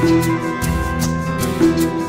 Thank you.